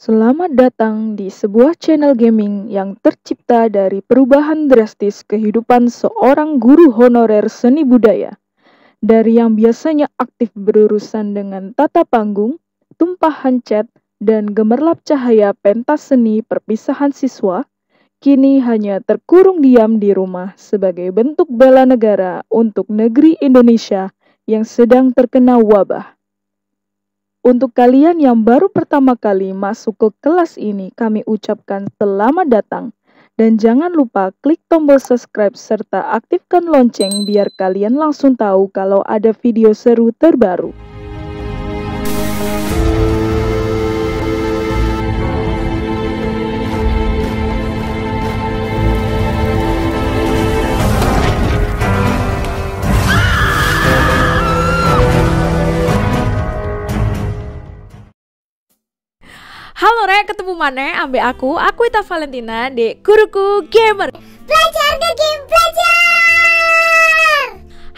Selamat datang di sebuah channel gaming yang tercipta dari perubahan drastis kehidupan seorang guru honorer seni budaya. Dari yang biasanya aktif berurusan dengan tata panggung, tumpahan cat, dan gemerlap cahaya pentas seni perpisahan siswa, kini hanya terkurung diam di rumah sebagai bentuk bela negara untuk negeri Indonesia yang sedang terkena wabah. Untuk kalian yang baru pertama kali masuk ke kelas ini, kami ucapkan selamat datang. Dan jangan lupa klik tombol subscribe serta aktifkan lonceng biar kalian langsung tahu kalau ada video seru terbaru. Ketemu mana ambil aku, aku Ita Valentina di Guruku Gamer. Belajar ke game belajar!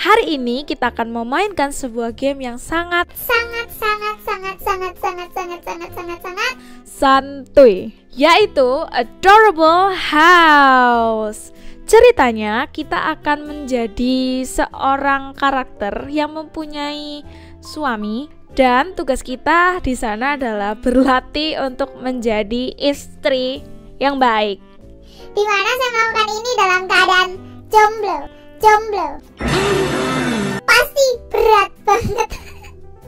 Hari ini kita akan memainkan sebuah game yang sangat Sangat sangat sangat sangat sangat sangat sangat sangat sangat santuy Yaitu Adorable House. Ceritanya kita akan menjadi seorang karakter yang mempunyai suami dan tugas kita di sana adalah berlatih untuk menjadi istri yang baik. Di mana saya melakukan ini dalam keadaan jomblo Jomblo Pasti berat banget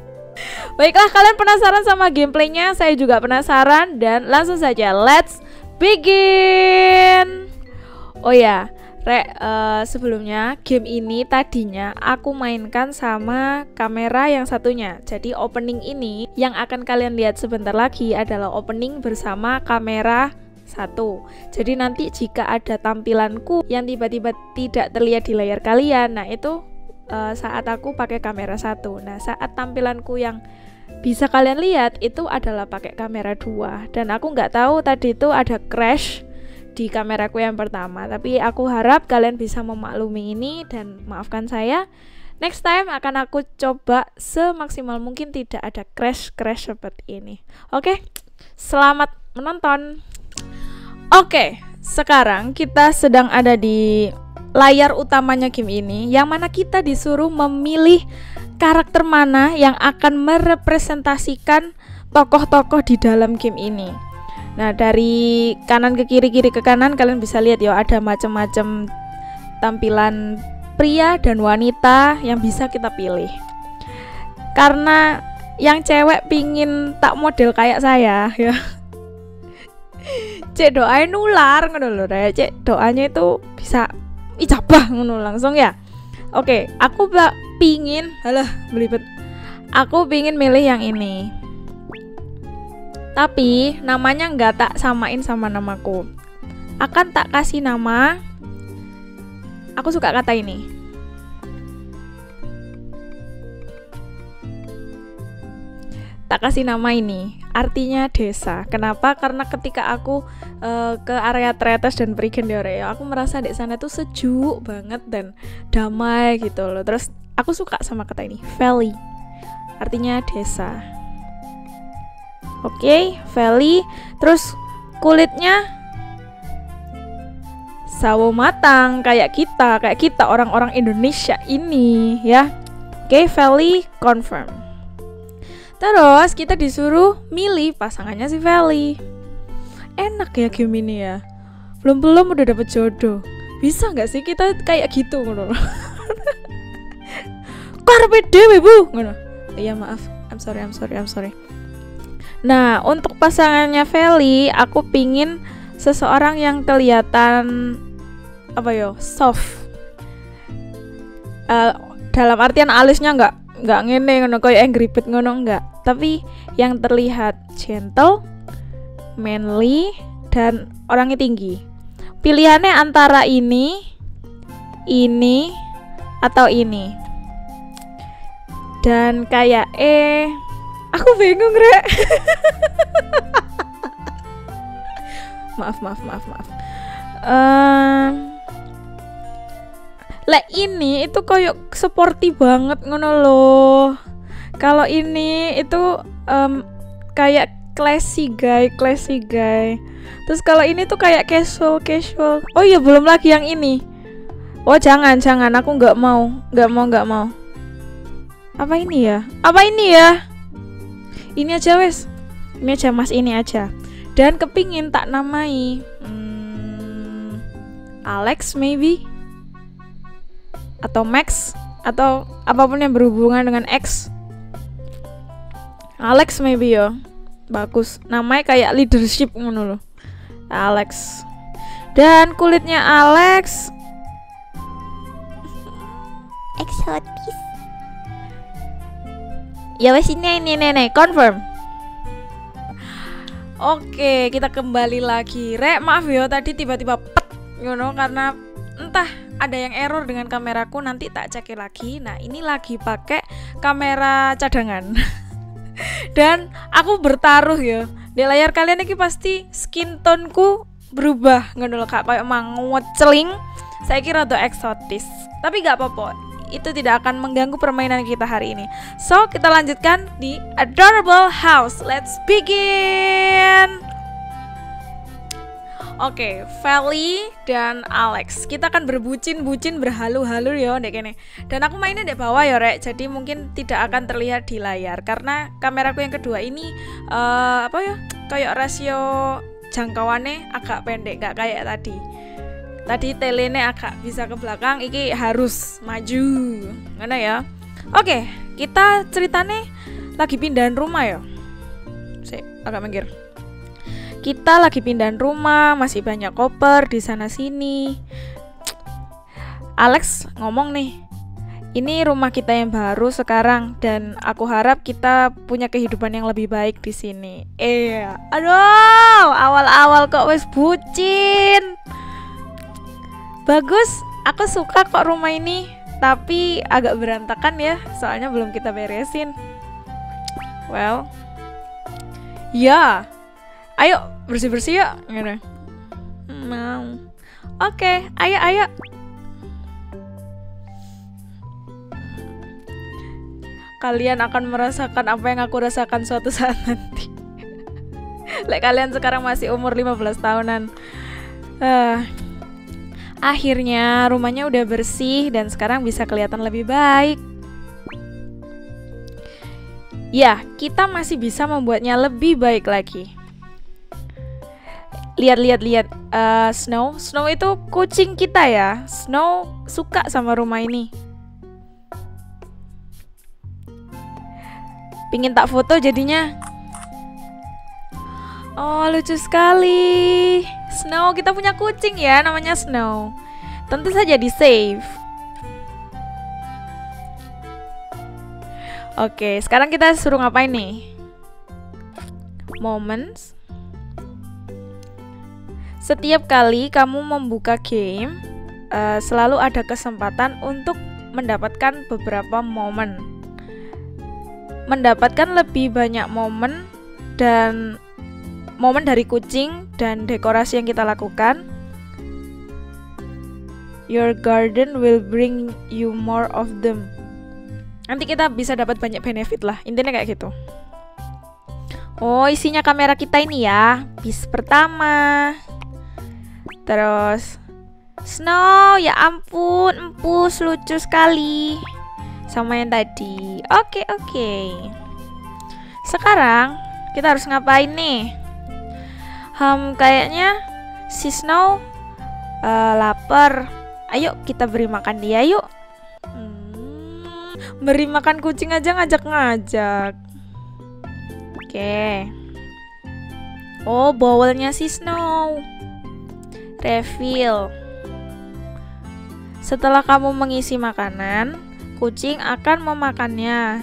Baiklah, kalian penasaran sama gameplaynya? Saya juga penasaran dan langsung saja let's begin. Oh ya, Rek, uh, sebelumnya game ini tadinya aku mainkan sama kamera yang satunya. Jadi opening ini yang akan kalian lihat sebentar lagi adalah opening bersama kamera satu. Jadi nanti jika ada tampilanku yang tiba-tiba tidak terlihat di layar kalian, nah itu uh, saat aku pakai kamera satu. Nah saat tampilanku yang bisa kalian lihat itu adalah pakai kamera dua. Dan aku nggak tahu tadi itu ada crash di kameraku yang pertama. Tapi aku harap kalian bisa memaklumi ini dan maafkan saya. Next time akan aku coba semaksimal mungkin tidak ada crash crash seperti ini. Oke selamat menonton. Oke sekarang kita sedang ada di layar utamanya game ini yang mana kita disuruh memilih karakter mana yang akan merepresentasikan tokoh-tokoh di dalam game ini Nah, dari kanan ke kiri, kiri ke kanan kalian bisa lihat ya ada macam-macam tampilan pria dan wanita yang bisa kita pilih. Karena yang cewek pingin tak model kayak saya ya. Cek doain nular ngono lho, Cek doanya itu bisa ijabah ngono langsung ya. Oke, aku pingin, halah belibet. Aku pingin milih yang ini tapi namanya nggak tak samain sama namaku. Akan tak kasih nama. Aku suka kata ini. Tak kasih nama ini. Artinya desa. Kenapa? Karena ketika aku uh, ke area Tretes dan Prigen ya, aku merasa di sana tuh sejuk banget dan damai gitu loh. Terus aku suka sama kata ini, valley. Artinya desa Oke, okay, Valley. Terus kulitnya sawo matang kayak kita, kayak kita orang-orang Indonesia ini ya. Oke, okay, Valley confirm. Terus kita disuruh milih pasangannya si Valley. Enak ya game ini ya. Belum belum udah dapet jodoh. Bisa nggak sih kita kayak gitu ngono? Karpe dewe bu. Iya maaf. I'm sorry, I'm sorry, I'm sorry. Nah, untuk pasangannya Feli, aku pingin seseorang yang kelihatan apa yo soft. Uh, dalam artian alisnya nggak nggak ngene ngono kayak Angry Bird ngono nggak, tapi yang terlihat gentle, manly dan orangnya tinggi. Pilihannya antara ini, ini atau ini. Dan kayak eh Aku bingung, Rek. maaf, maaf, maaf, maaf. Um, Lek ini itu koyok sporty banget ngono loh. Kalau ini itu um, kayak classy guy, classy guy. Terus kalau ini tuh kayak casual, casual. Oh iya belum lagi yang ini. Oh jangan, jangan. Aku nggak mau, nggak mau, nggak mau. Apa ini ya? Apa ini ya? Ini aja wes. Ini aja mas, ini aja. Dan kepingin tak namai. Hmm, Alex maybe? Atau Max? Atau apa pun yang berhubungan dengan X. Alex maybe ya bagus namanya kayak leadership ngono loh Alex dan kulitnya Alex Eksotis. Ya wes ini ini nenek confirm Oke, kita kembali lagi. Rek, maaf ya tadi tiba-tiba pet, you know, karena entah ada yang error dengan kameraku nanti tak cek lagi. Nah, ini lagi pakai kamera cadangan. Dan aku bertaruh ya. Di layar kalian ini pasti skin toneku berubah ngono lho Kak, kayak mangut celing. Saya kira tuh eksotis. Tapi nggak apa-apa. Itu tidak akan mengganggu permainan kita hari ini. So, kita lanjutkan di Adorable House. Let's begin. Oke, Feli dan Alex. Kita akan berbucin-bucin berhalu-halu ya dek ini. Dan aku mainnya di bawah ya, Rek. Jadi mungkin tidak akan terlihat di layar karena kameraku yang kedua ini eh apa ya? Kayak rasio jangkauannya agak pendek, gak kayak tadi. Tadi telene agak bisa ke belakang, iki harus maju. Mana ya? Oke, kita ceritanya lagi pindahan rumah ya. Sik, agak minggir kita lagi pindahan rumah, masih banyak koper di sana sini. Alex ngomong nih, ini rumah kita yang baru sekarang dan aku harap kita punya kehidupan yang lebih baik di sini. Iya, aduh, awal-awal kok wes bucin. Bagus, aku suka kok rumah ini, tapi agak berantakan ya, soalnya belum kita beresin. Well, ya, ayo bersih bersih yuk. Gitu mau. Oke ayo ayo. Kalian akan merasakan apa yang aku rasakan suatu saat nanti. Lek kalian sekarang masih umur 15 tahunan. Uh, Akhirnya rumahnya udah bersih dan sekarang bisa kelihatan lebih baik. Ya, kita masih bisa membuatnya lebih baik lagi. Lihat lihat lihat uh, Snow. Snow itu kucing kita ya. Snow suka sama rumah ini. Pingin tak foto jadinya? Oh lucu sekali Snow kita punya kucing ya namanya Snow tentu saja di save Oke, sekarang kita suruh ngapain nih? Moments setiap kali kamu membuka game, uh, selalu ada kesempatan untuk mendapatkan beberapa momen. Mendapatkan lebih banyak momen dan momen dari kucing dan dekorasi yang kita lakukan. Your garden will bring you more of them. Nanti kita bisa dapat banyak benefit lah. Intinya kayak gitu. Oh, isinya kamera kita ini ya. Bis pertama. Terus Snow, ya ampun, empus lucu sekali sama yang tadi. Oke, oke. Sekarang kita harus ngapain nih? Hmm, kayaknya si Snow uh, lapar. Ayo kita beri makan dia yuk. Hmm, beri makan kucing aja ngajak-ngajak. Oke. Oh, bowlnya si Snow. Refill. Setelah kamu mengisi makanan, kucing akan memakannya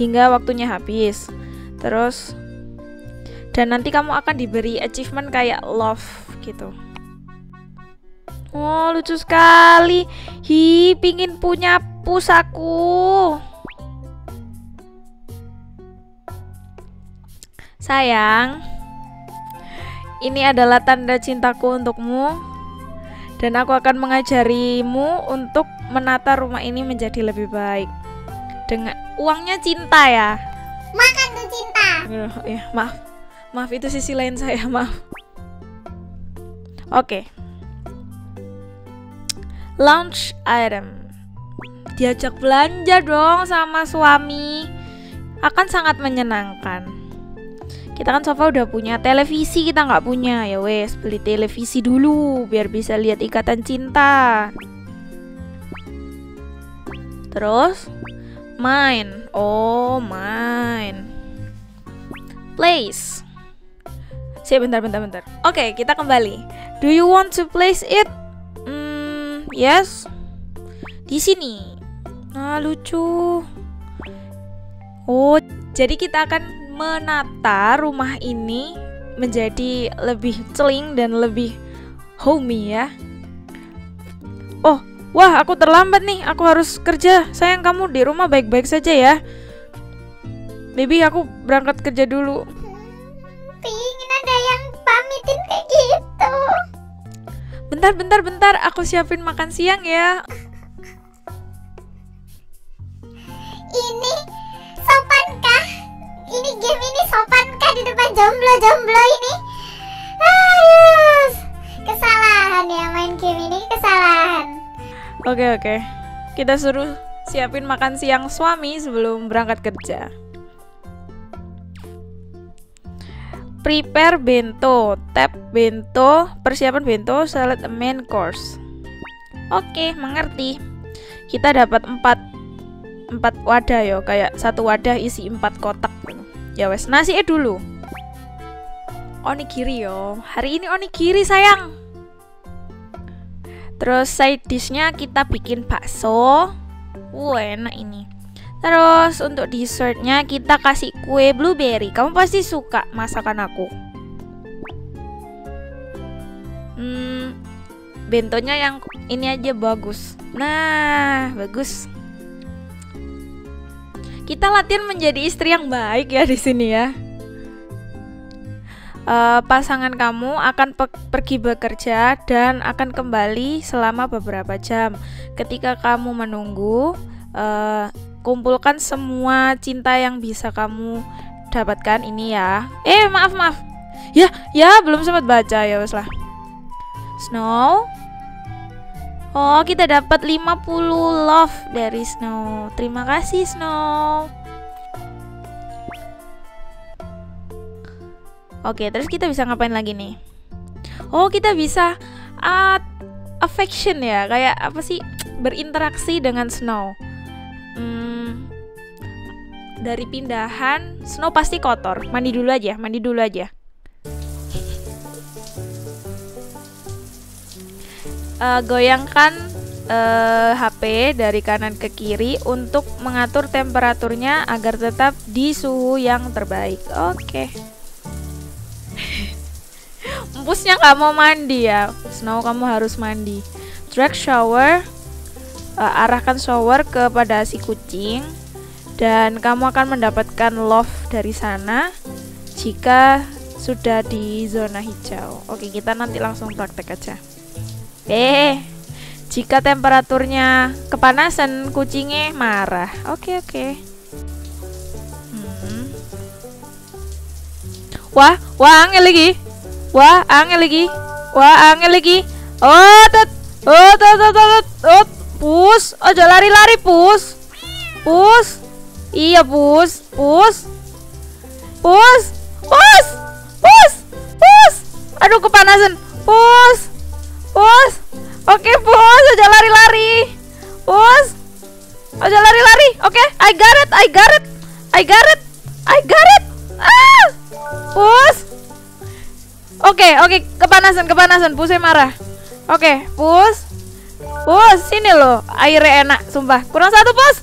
hingga waktunya habis. Terus dan nanti kamu akan diberi achievement kayak love gitu. Oh, lucu sekali. Hi, pingin punya pusaku. Sayang, ini adalah tanda cintaku untukmu dan aku akan mengajarimu untuk menata rumah ini menjadi lebih baik. Dengan uangnya cinta ya. Makan tuh cinta. Ya, maaf. Maaf itu sisi lain saya, maaf. Oke. Launch item. Diajak belanja dong sama suami. Akan sangat menyenangkan. Kita kan sofa udah punya televisi, kita nggak punya. Ya wes, beli televisi dulu biar bisa lihat ikatan cinta. Terus main. Oh, main. Place. Siap bentar bentar bentar. Oke, kita kembali. Do you want to place it? Hmm, yes. Di sini. Nah, lucu. Oh, jadi kita akan menata rumah ini menjadi lebih celing dan lebih homey ya. Oh, wah aku terlambat nih, aku harus kerja. Sayang kamu di rumah baik-baik saja ya. Baby aku berangkat kerja dulu. Pamitin kayak gitu. Bentar, bentar, bentar, aku siapin makan siang ya. Ini sopankah? Ini game ini sopankah di depan jomblo-jomblo ini? Aduh, kesalahan ya main game ini kesalahan. Oke, oke. Kita suruh siapin makan siang suami sebelum berangkat kerja. Prepare bento, tap bento, persiapan bento, a main course. Oke, mengerti. Kita dapat empat empat wadah yo, kayak satu wadah isi empat kotak. Ya wes, nasi eh dulu. Onigiri yo. Hari ini onigiri sayang. Terus side dishnya kita bikin bakso. Wah enak ini. Terus untuk dessertnya kita kasih kue blueberry. Kamu pasti suka masakan aku. Hmm, bentonya yang ini aja bagus. Nah, bagus. Kita latihan menjadi istri yang baik ya di sini ya. Uh, pasangan kamu akan pe pergi bekerja dan akan kembali selama beberapa jam. Ketika kamu menunggu, uh, kumpulkan semua cinta yang bisa kamu dapatkan ini ya. Eh, maaf, maaf. Ya, ya belum sempat baca ya wes lah. Snow. Oh, kita dapat 50 love dari Snow. Terima kasih Snow. Oke, terus kita bisa ngapain lagi nih? Oh, kita bisa uh, affection ya, kayak apa sih? Berinteraksi dengan Snow. Dari pindahan, Snow pasti kotor. Mandi dulu aja, mandi dulu aja. Uh, goyangkan uh, HP dari kanan ke kiri untuk mengatur temperaturnya agar tetap di suhu yang terbaik. Oke. Okay. Empusnya nggak mau mandi ya. Snow kamu harus mandi. Drag shower. Uh, arahkan shower kepada si kucing dan kamu akan mendapatkan love dari sana jika sudah di zona hijau. Oke, kita nanti langsung praktek aja. Eh, jika temperaturnya kepanasan, kucingnya marah. Oke, oke. Hmm. Wah, wah angel lagi. Wah, angel lagi. Wah, angel lagi. Oh, tet. Oh, tet, tet, tet. Oh, pus. Aja lari-lari, pus. Pus. Iya, pus. Pus. Pus. Pus. Pus. Pus. Aduh, kepanasan. Pus. Pus. Oke, pus. Aja lari-lari. Pus. Aja lari-lari. Oke, I got it. I got it. I got it. I got it. Ah. Pus. Oke, oke, kepanasan, kepanasan. Pusnya marah. Oke, pus. Pus, sini loh. Airnya enak, sumpah. Kurang satu, pus.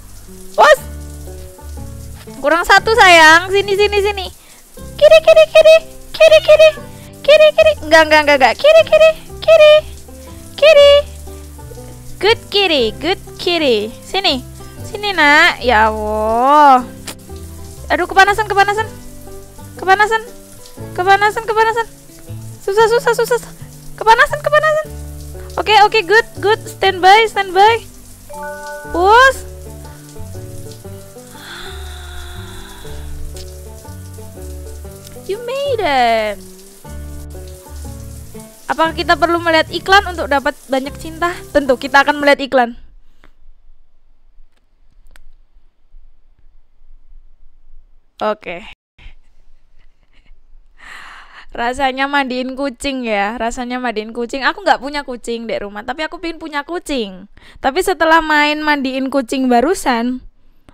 Pus. Kurang satu, sayang. Sini, sini, sini. Kiri, kiri, kiri. Kiri, kiri. Kiri, kiri. Enggak, enggak, enggak, enggak. Kiri, kiri. Kiri. Kiri. Good kiri, good kiri. Sini. Sini, Nak. Ya Allah. Aduh, kepanasan, kepanasan. Kepanasan. Kepanasan, kepanasan. Susah, susah, susah. Kepanasan, kepanasan. Oke, okay, oke, okay, good, good. Stand by, stand by. Push. You made it. Apakah kita perlu melihat iklan untuk dapat banyak cinta? Tentu, kita akan melihat iklan. Oke. Rasanya mandiin kucing ya, rasanya mandiin kucing. Aku nggak punya kucing di rumah, tapi aku pengen punya kucing. Tapi setelah main mandiin kucing barusan,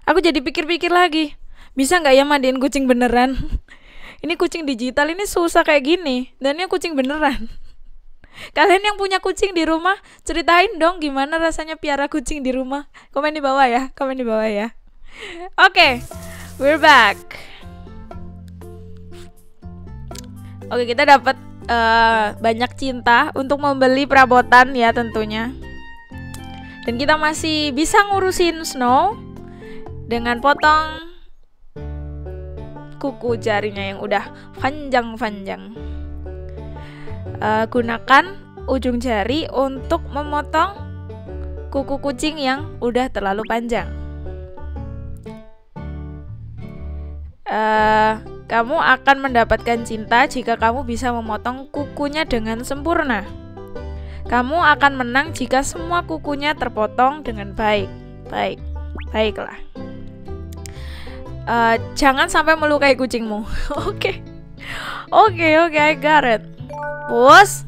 aku jadi pikir-pikir lagi, bisa nggak ya mandiin kucing beneran? ini kucing digital ini susah kayak gini, dan ini kucing beneran. Kalian yang punya kucing di rumah, ceritain dong gimana rasanya piara kucing di rumah. Komen di bawah ya, komen di bawah ya. Oke, okay, we're back. Oke, kita dapat uh, banyak cinta untuk membeli perabotan ya tentunya. Dan kita masih bisa ngurusin Snow dengan potong kuku jarinya yang udah panjang-panjang. Uh, gunakan ujung jari untuk memotong kuku kucing yang udah terlalu panjang. Uh, kamu akan mendapatkan cinta jika kamu bisa memotong kukunya dengan sempurna. Kamu akan menang jika semua kukunya terpotong dengan baik. Baik, baiklah. Uh, jangan sampai melukai kucingmu. Oke, oke, oke, I got it. Push,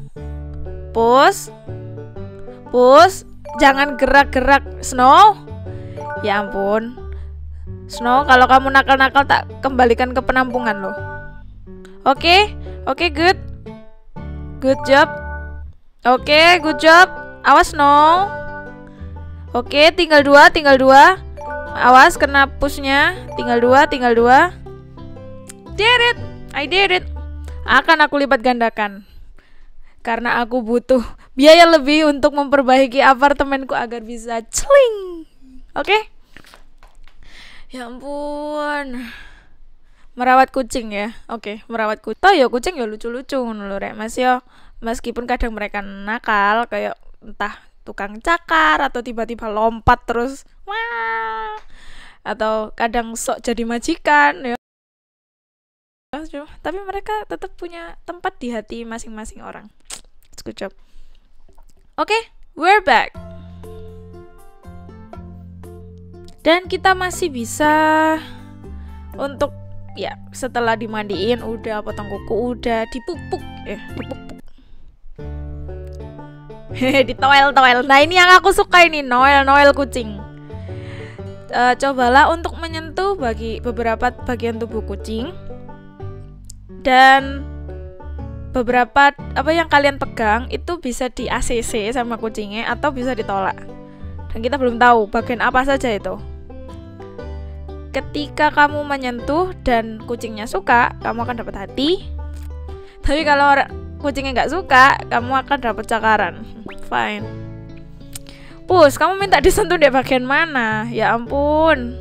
push, push. Jangan gerak-gerak, Snow. Ya ampun, Snow, kalau kamu nakal-nakal tak kembalikan ke penampungan loh. Oke, okay? oke, okay, good. Good job. Oke, okay, good job. Awas Snow. Oke, tinggal dua, tinggal dua. Awas kena pushnya. Tinggal dua, tinggal dua. Did it, I did it. Akan aku lipat gandakan. Karena aku butuh biaya lebih untuk memperbaiki apartemenku agar bisa celing. Oke? Okay? Ya ampun. Merawat kucing ya. Oke, okay, merawat kucing. Toh ya kucing ya lucu-lucu rek. Mas ya meskipun kadang mereka nakal kayak entah tukang cakar atau tiba-tiba lompat terus wah atau kadang sok jadi majikan ya tapi mereka tetap punya tempat di hati masing-masing orang. It's good job. Oke, okay, we're back. dan kita masih bisa untuk ya setelah dimandiin udah potong kuku udah dipupuk eh dipupuk hehe toel toel nah ini yang aku suka ini noel noel kucing uh, cobalah untuk menyentuh bagi beberapa bagian tubuh kucing dan beberapa apa yang kalian pegang itu bisa di ACC sama kucingnya atau bisa ditolak dan kita belum tahu bagian apa saja itu ketika kamu menyentuh dan kucingnya suka, kamu akan dapat hati. Tapi kalau kucingnya nggak suka, kamu akan dapat cakaran. Fine. Pus, kamu minta disentuh di bagian mana? Ya ampun.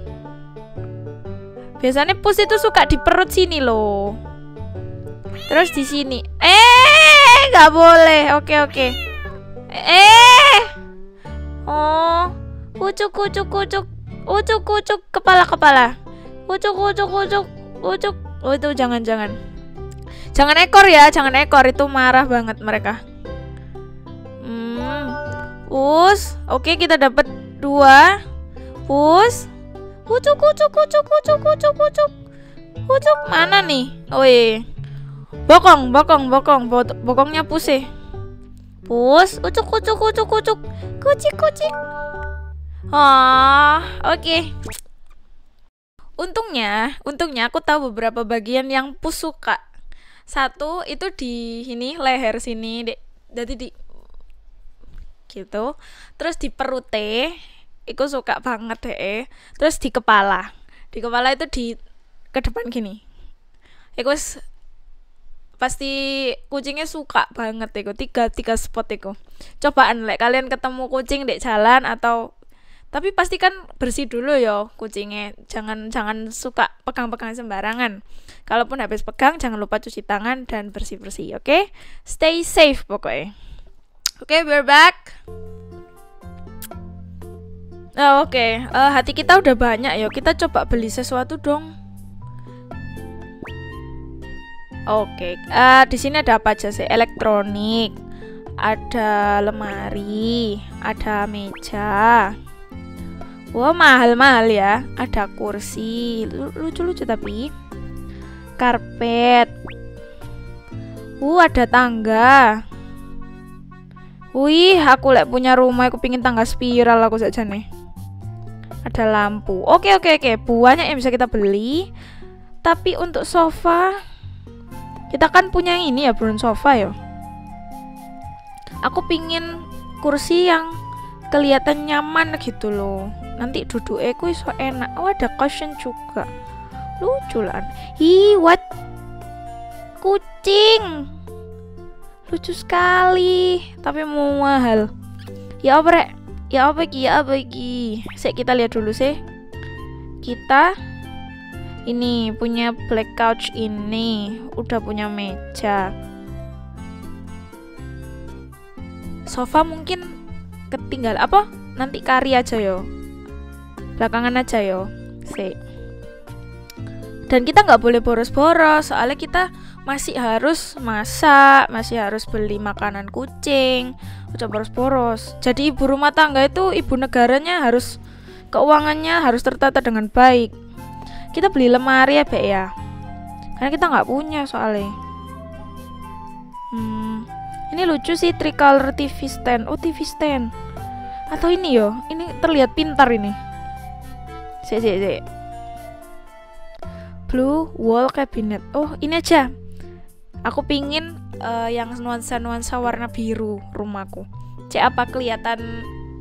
Biasanya pus itu suka di perut sini loh. Terus di sini. Eh, nggak boleh. Oke oke. Eh. Oh, kucuk kucuk kucuk ucuk ucuk kepala kepala ucuk ucuk ucuk ucuk oh itu jangan jangan ekor ya jangan ekor itu marah banget mereka us oke kita dapat dua. Us ucuk ucuk ucuk ucuk ucuk ucuk ucuk mana nih? Oh iya bokong bokong bokong. Bokongnya pusih. Pus. Ucuk ucuk ucuk ucuk kucik kucik. Oh, oke. Okay. Untungnya, untungnya aku tahu beberapa bagian yang pus suka. Satu itu di ini leher sini, dek. Jadi di gitu. Terus di perut teh, itu suka banget deh. Terus di kepala, di kepala itu di ke depan gini. Iku pasti kucingnya suka banget itu tiga tiga spot itu cobaan lek kalian ketemu kucing di jalan atau tapi pastikan bersih dulu ya kucingnya jangan jangan suka pegang-pegang sembarangan kalaupun habis pegang jangan lupa cuci tangan dan bersih-bersih oke okay? stay safe pokoknya oke okay, we're back Oh, Oke, okay. uh, eh, hati kita udah banyak ya. Kita coba beli sesuatu dong. Oke, uh, di sini ada apa aja sih? Elektronik, ada lemari, ada meja. Wah mahal-mahal ya. Ada kursi, lucu-lucu tapi karpet. Uh ada tangga. Wih, aku lek punya rumah, aku pingin tangga spiral aku saja nih. Ada lampu. Oke oke oke, banyak yang bisa kita beli. Tapi untuk sofa kita kan punya ini ya brown sofa ya. Aku pingin kursi yang kelihatan nyaman gitu loh. Nanti duduk aku iso enak. Oh ada cushion juga. Lucu lah. Hi what? Kucing lucu sekali. Tapi mau mahal. Ya apa ya apa ki ya apa ki Sek kita lihat dulu sih. Kita ini punya black couch ini. Udah punya meja. Sofa mungkin ketinggal. Apa? Nanti kari aja yo. Belakangan aja yo. Si dan kita nggak boleh boros-boros soalnya kita masih harus masak masih harus beli makanan kucing udah boros-boros jadi ibu rumah tangga itu ibu negaranya harus keuangannya harus tertata dengan baik. Kita beli lemari ya Bek ya? Karena kita nggak punya soalnya. Hmm, ini lucu sih tricolor TV stand. Oh TV stand. Atau ini yo. Ini terlihat pintar ini. Si si si blue wall cabinet. Oh ini aja aku pingin uh, yang nuansa-nuansa warna biru rumahku cek apa kelihatan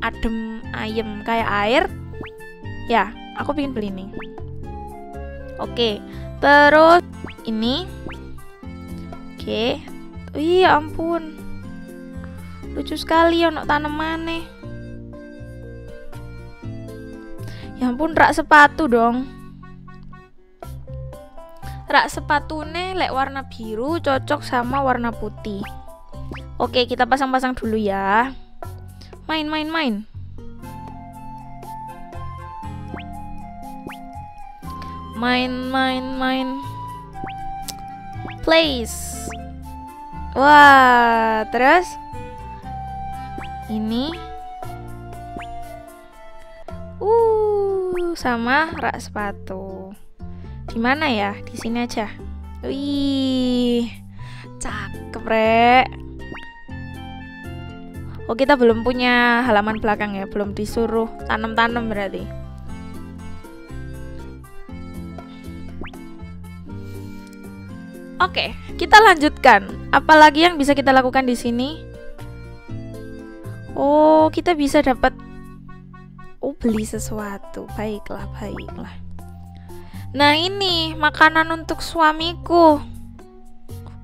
adem ayem kayak air ya aku pingin beli ini Oke, terus ini. Oke. Iya ampun. Lucu sekali ono tanaman nih. Ya ampun, rak sepatu dong. Rak sepatu nih lek warna biru cocok sama warna putih. Oke, kita pasang-pasang dulu ya. Main, main, main. main main main place wah terus ini uh sama rak sepatu di mana ya di sini aja wih cakep rek Oh kita belum punya halaman belakang ya Belum disuruh tanam-tanam berarti Oke, kita lanjutkan. Apalagi yang bisa kita lakukan di sini? Oh, kita bisa dapat oh beli sesuatu. Baiklah, baiklah. Nah, ini makanan untuk suamiku.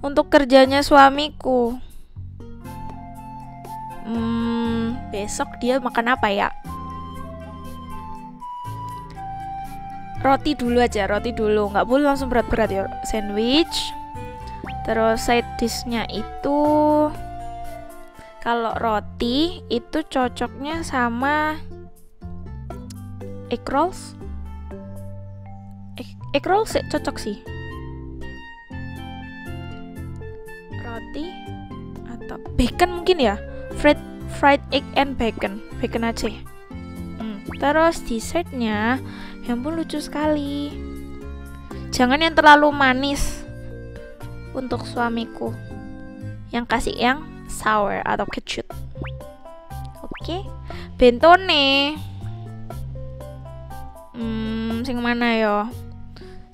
Untuk kerjanya suamiku. Hmm, besok dia makan apa ya? Roti dulu aja, roti dulu. Nggak boleh langsung berat-berat ya. Sandwich, Terus side dishnya itu kalau roti itu cocoknya sama egg rolls. Egg, egg rolls sih cocok sih. Roti atau bacon mungkin ya. Fried fried egg and bacon. Bacon aja. Hmm. Terus dessertnya, yang pun lucu sekali. Jangan yang terlalu manis untuk suamiku yang kasih yang sour atau kecut. Oke, okay. bentone. Hmm, sing mana yo?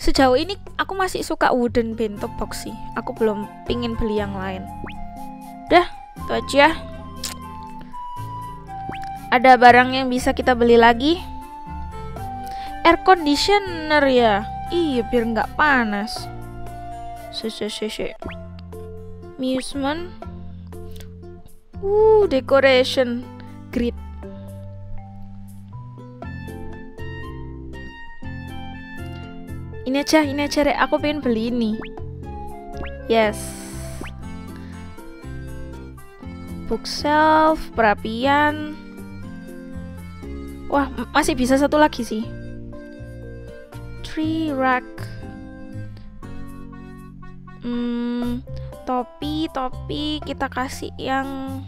Sejauh ini aku masih suka wooden bento box sih. Aku belum pingin beli yang lain. Udah, itu aja. Ada barang yang bisa kita beli lagi? Air conditioner ya. Iya, biar nggak panas si si amusement uh decoration grid ini aja ini aja rek. Aku pengen beli ini. Yes. Bookshelf perapian. Wah masih bisa satu lagi sih. Tree rack. Hmm, topi topi. Kita kasih yang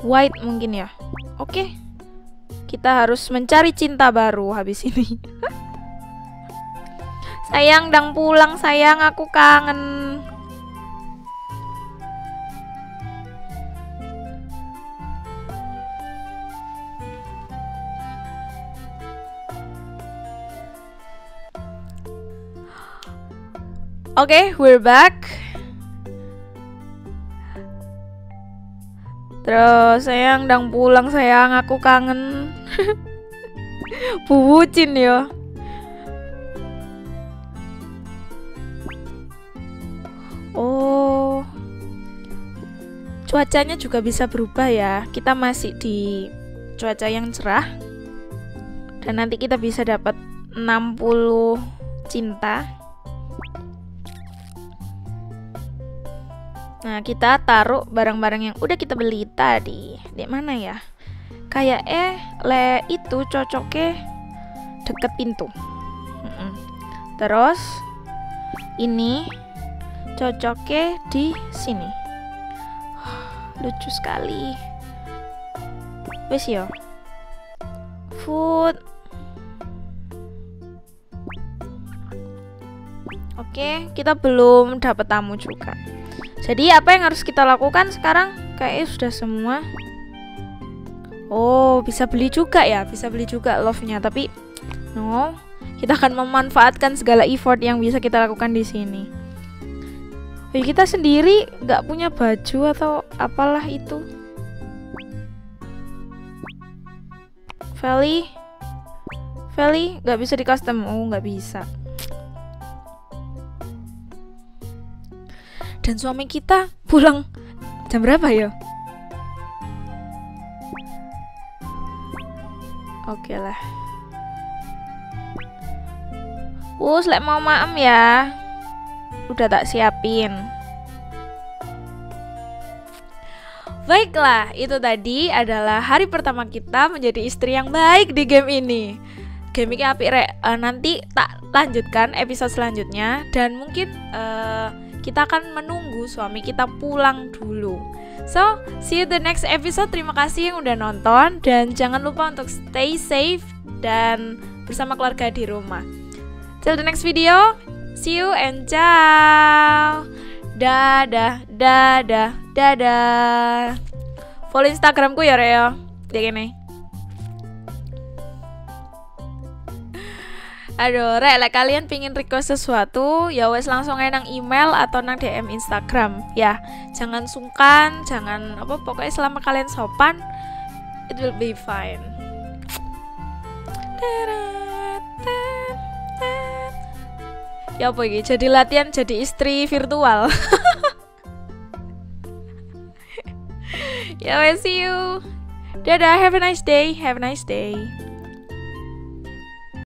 white mungkin ya. Oke. Kita harus mencari cinta baru habis ini sayang dang pulang sayang aku kangen Oke, okay, we're back. Terus sayang dang pulang sayang, aku kangen. Bubucin ya. Oh. Cuacanya juga bisa berubah ya. Kita masih di cuaca yang cerah. Dan nanti kita bisa dapat 60 cinta Nah, kita taruh barang-barang yang udah kita beli tadi. Di mana ya? Kayak eh le itu cocoknya deket pintu. Terus ini cocoknya di sini. Lucu sekali. Wes yo. Food. Oke, kita belum dapat tamu juga. Jadi apa yang harus kita lakukan sekarang? Kayaknya sudah semua. Oh, bisa beli juga ya, bisa beli juga love-nya. Tapi no, kita akan memanfaatkan segala effort yang bisa kita lakukan di sini. Jadi kita sendiri nggak punya baju atau apalah itu. Feli, Feli nggak bisa di custom. Oh, nggak bisa. dan suami kita pulang jam berapa ya? Oke lah. Us, lek mau maem ya. Udah tak siapin. Baiklah, itu tadi adalah hari pertama kita menjadi istri yang baik di game ini. Game ini api rek. Uh, nanti tak lanjutkan episode selanjutnya dan mungkin uh, kita akan menunggu suami kita pulang dulu. So, see you the next episode. Terima kasih yang udah nonton dan jangan lupa untuk stay safe dan bersama keluarga di rumah. Till the next video, see you and ciao. Dadah, dadah, dadah. Follow Instagramku ya, Reo. Dia gini. Aduh, rek, like kalian pingin request sesuatu, ya wes langsung aja nang email atau nang DM Instagram. Ya, jangan sungkan, jangan apa pokoknya selama kalian sopan, it will be fine. Ya apa ini? Jadi latihan jadi istri virtual. ya wes see you. Dadah, have a nice day, have a nice day.